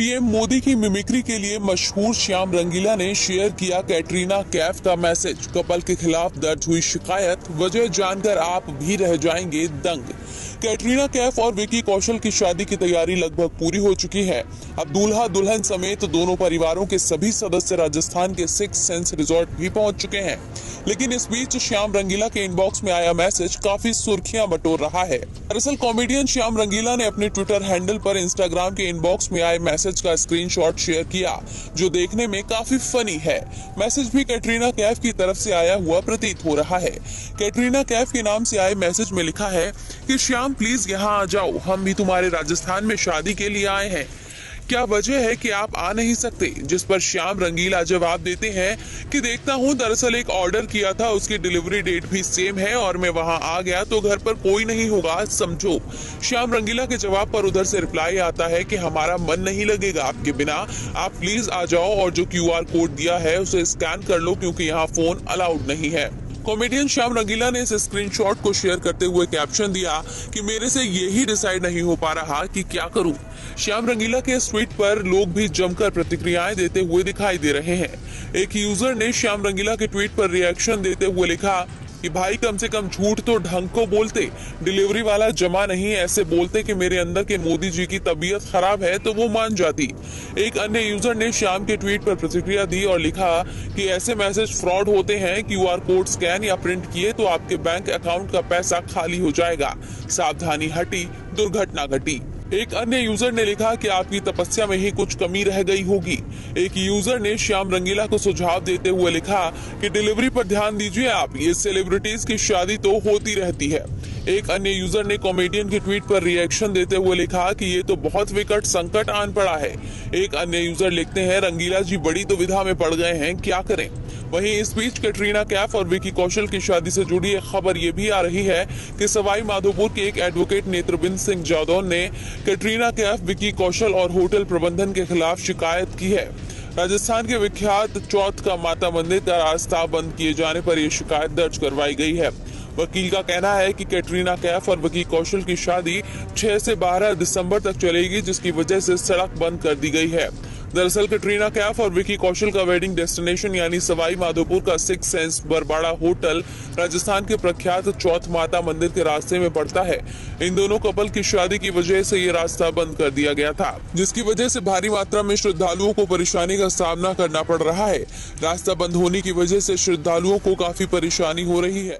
PM Modi की mimicry के लिए मशहूर श्याम रंगीला ने शेयर किया कैटरीना कैफ का मैसेज। कपल के खिलाफ दर्ज हुई शिकायत। वजह जानकर आप भी रह जाएँगे दंग। कैटरीना कैफ और विकी कौशल की शादी की तैयारी लगभग पूरी हो चुकी है। अब दूल्हा दुल्हन समेत दोनों परिवारों के सभी सदस्य राजस्थान के सिक्स सेंस रिजॉर्ट भी पहुँच चुके हैं। लेकिन इस बीच श्याम रंगीला के इनबॉक्स में आया मैसेज, काफ़ी सुर्खियाँ बटोर रहा है। दरअसल कॉमेडियन श्याम रंगीला ने अपने ट्विटर हैंडल पर इंस्टाग्राम के इनबॉक्स में आए मैसेज का स्क्रीनशॉट शेयर किया, जो देखने में काफ़ी फनी है। मैसेज भी कैटरीना कैफ की तरफ़ से आया हुआ प्रतीत हो रहा है। कैटरीना कैफ के नाम से आए मैसेज में लिखा है कि श्याम प्लीज़ यहाँ आ जाओ। हम भी तुम्हारे राजस्थान में शादी के लिए आए हैं। क्या वजह है कि आप आ नहीं सकते? जिस पर श्याम रंगीला जवाब देते हैं कि देखता हूँ दरअसल एक ऑर्डर किया था, उसकी डिलीवरी डेट भी सेम है और मैं वहाँ आ गया तो घर पर कोई नहीं होगा, समझो। श्याम रंगीला के जवाब पर उधर से रिप्लाई आता है कि हमारा मन नहीं लगेगा आपके बिना। आप प्लीज़ आ जाओ और जो क्यूआर कोड दिया है, उसे स्कैन कर लो, क्योंकि यहाँ फ़ोन अलाउड नहीं है। कॉमेडियन श्याम रंगीला ने इस स्क्रीनशॉट को शेयर करते हुए कैप्शन दिया कि मेरे से यही डिसाइड नहीं हो पा रहा कि क्या करूँ। श्याम रंगीला के इस ट्वीट पर लोग भी जमकर प्रतिक्रियाएँ देते हुए दिखाई दे रहे हैं। एक यूज़र ने श्याम रंगीला के ट्वीट पर रिएक्शन देते हुए लिखा कि भाई, कम से कम झूठ तो ढंग को बोलते। डिलीवरी वाला जमा नहीं ऐसे बोलते कि मेरे अंदर के मोदी जी की तबीयत खराब है तो वो मान जाती। एक अन्य यूज़र ने शाम के ट्वीट पर प्रतिक्रिया दी और लिखा कि ऐसे मैसेज फ्रॉड होते हैं क्यू आर कोड स्कैन या प्रिंट किए तो आपके बैंक अकाउंट का पैसा खाली हो जाएगा। सावधानी हटी, दुर्घटना घटी। एक अन्य यूज़र ने लिखा कि आपकी तपस्या में ही कुछ कमी रह गई होगी। एक यूज़र ने श्याम रंगीला को सुझाव देते हुए लिखा कि डिलीवरी पर ध्यान दीजिए आप, ये सेलिब्रिटीज की शादी तो होती रहती है। एक अन्य यूज़र ने कॉमेडियन की ट्वीट पर रिएक्शन देते हुए लिखा कि ये तो बहुत विकट संकट आन पड़ा है। एक अन्य यूज़र लिखते हैं, रंगीला जी, बड़ी दुविधा में पड़ गए हैं, क्या करें? वहीं इस बीच कैटरीना कैफ और विकी कौशल की शादी से जुड़ी एक खबर ये भी आ रही है कि सवाई माधोपुर के एक एडवोकेट नेत्रबिंद सिंह जादौन ने कैटरीना कैफ, विकी कौशल और होटल प्रबंधन के खिलाफ शिकायत की है। राजस्थान के विख्यात चौथ का माता मंदिर का रास्ता बंद किए जाने पर यह शिकायत दर्ज करवाई गई है। वकील का कहना है कि कैटरीना कैफ और वकी कौशल की शादी 6 से 12 दिसंबर तक चलेगी, जिसकी वजह से सड़क बंद कर दी गई है। दरअसल कटरीना कैफ और विकी कौशल का वेडिंग डेस्टिनेशन यानी सवाई माधोपुर का six sense Barwara hotel, Rajasthan के प्रख्यात चौथ माता मंदिर के रास्ते में पड़ता है। इन दोनों कपल की शादी की वजह से ये रास्ता बंद कर दिया गया था, जिसकी वजह से भारी मात्रा में श्रद्धालुओं को परेशानी का सामना करना पड़ रहा है। रास्ता बंद होने की वजह से श्रद्धालुओं को काफ़ी परेशानी हो रही है।